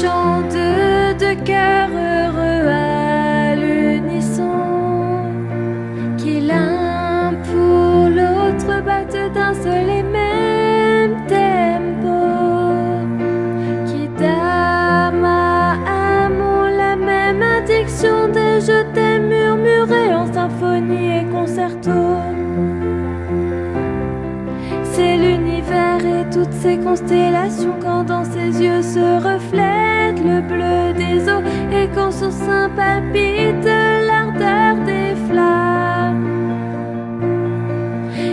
chante de cœur heureux à l'unisson, qui l'un pour l'autre battent d'un seul et même tempo, qui d'âme à la même addiction des je t'aime murmurés en symphonie et concerto. C'est l'univers et toutes ses constellations quand son sein palpite l'ardeur des flammes.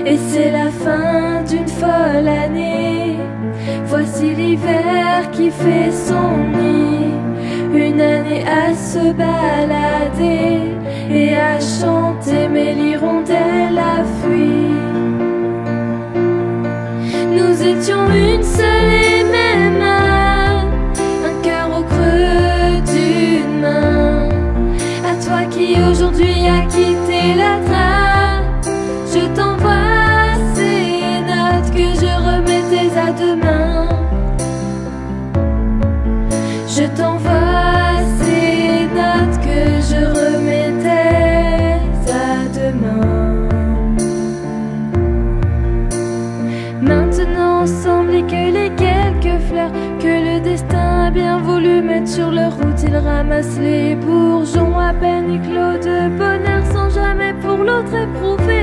Et c'est la fin d'une folle année. Voici l'hiver qui fait son nid. Une année à se balader et à chanter, mais l'hirondelle Je t'envoie ces notes que je remettais à demain. Maintenant semble que les quelques fleurs que le destin a bien voulu mettre sur leur route, ils ramassent les bourgeons à peine éclos de bonheur sans jamais pour l'autre éprouver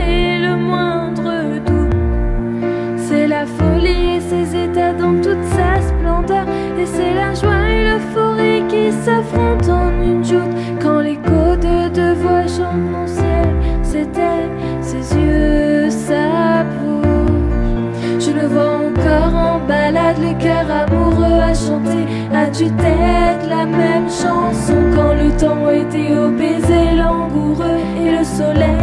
ses états dans toute sa splendeur, et c'est la joie et l'euphorie qui s'affrontent en une joute. Quand l'écho de deux voix chante mon ciel, c'était ses yeux, sa bouche. Je le vois encore en balade, le cœur amoureux à chanter à tue-tête la même chanson. Quand le temps était au baiser langoureux et le soleil